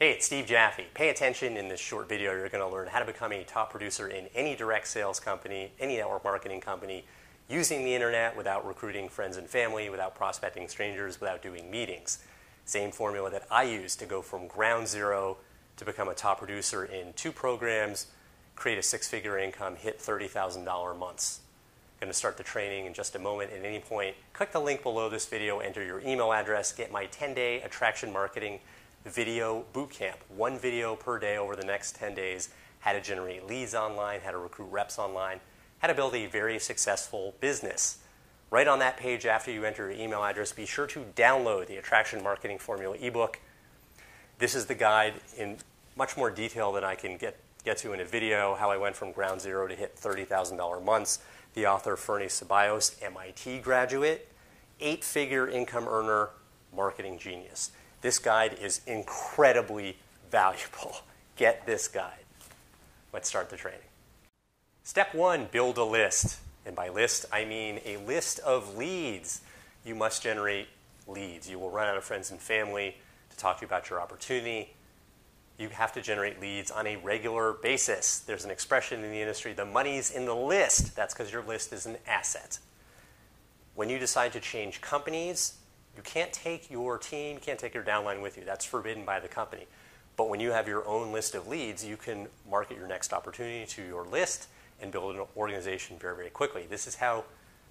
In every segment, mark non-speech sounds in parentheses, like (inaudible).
Hey, it's Steve Jaffe. Pay attention in this short video. You're going to learn how to become a top producer in any direct sales company, any network marketing company, using the internet without recruiting friends and family, without prospecting strangers, without doing meetings. Same formula that I use to go from ground zero to become a top producer in two programs, create a six figure income, hit $30,000 months. I'm going to start the training in just a moment. At any point, click the link below this video, enter your email address, get my 10 day attraction marketing video bootcamp. One video per day over the next 10 days. How to generate leads online, how to recruit reps online, how to build a very successful business. Right on that page after you enter your email address, be sure to download the Attraction Marketing Formula ebook. This is the guide in much more detail than I can get, get to in a video, how I went from ground zero to hit $30,000 months. The author, Ferny Ceballos, MIT graduate, eight figure income earner, marketing genius. This guide is incredibly (laughs) valuable. Get this guide. Let's start the training. Step one build a list. And by list, I mean a list of leads. You must generate leads. You will run out of friends and family to talk to you about your opportunity. You have to generate leads on a regular basis. There's an expression in the industry the money's in the list. That's because your list is an asset. When you decide to change companies, you can't take your team, you can't take your downline with you. That's forbidden by the company. But when you have your own list of leads, you can market your next opportunity to your list and build an organization very, very quickly. This is how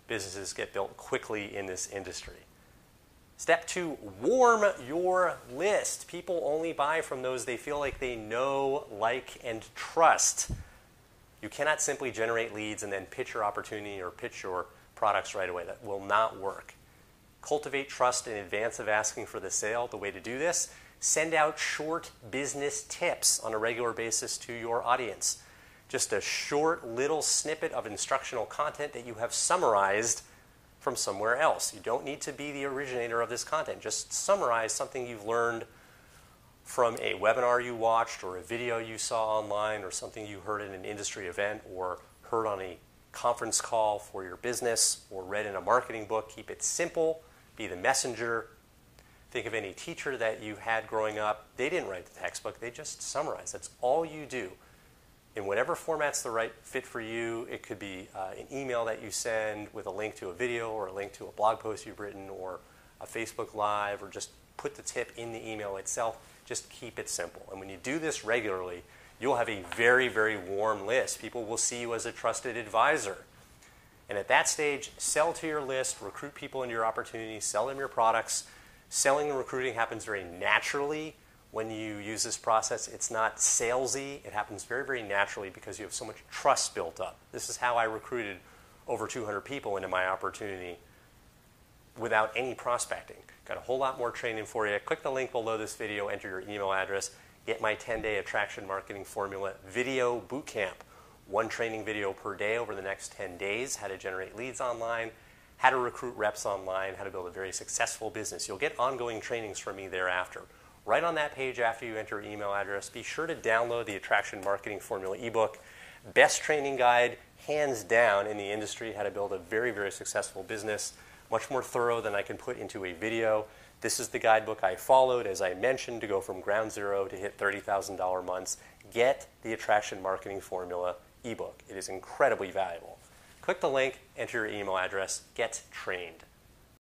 businesses get built quickly in this industry. Step two, warm your list. People only buy from those they feel like they know, like, and trust. You cannot simply generate leads and then pitch your opportunity or pitch your products right away. That will not work. Cultivate trust in advance of asking for the sale. The way to do this, send out short business tips on a regular basis to your audience. Just a short little snippet of instructional content that you have summarized from somewhere else. You don't need to be the originator of this content. Just summarize something you've learned from a webinar you watched or a video you saw online or something you heard in an industry event or heard on a conference call for your business or read in a marketing book. Keep it simple be the messenger. Think of any teacher that you had growing up. They didn't write the textbook, they just summarized. That's all you do. In whatever format's the right fit for you, it could be uh, an email that you send with a link to a video or a link to a blog post you've written or a Facebook Live or just put the tip in the email itself. Just keep it simple. And when you do this regularly, you'll have a very, very warm list. People will see you as a trusted advisor. And at that stage, sell to your list, recruit people into your opportunities, sell them your products. Selling and recruiting happens very naturally when you use this process. It's not salesy, it happens very, very naturally because you have so much trust built up. This is how I recruited over 200 people into my opportunity without any prospecting. Got a whole lot more training for you. Click the link below this video, enter your email address, get my 10 day attraction marketing formula video bootcamp one training video per day over the next 10 days, how to generate leads online, how to recruit reps online, how to build a very successful business. You'll get ongoing trainings from me thereafter. Right on that page after you enter your email address, be sure to download the Attraction Marketing Formula ebook. Best training guide, hands down, in the industry, how to build a very, very successful business. Much more thorough than I can put into a video. This is the guidebook I followed, as I mentioned, to go from ground zero to hit $30,000 months. Get the Attraction Marketing Formula ebook. It is incredibly valuable. Click the link, enter your email address, get trained.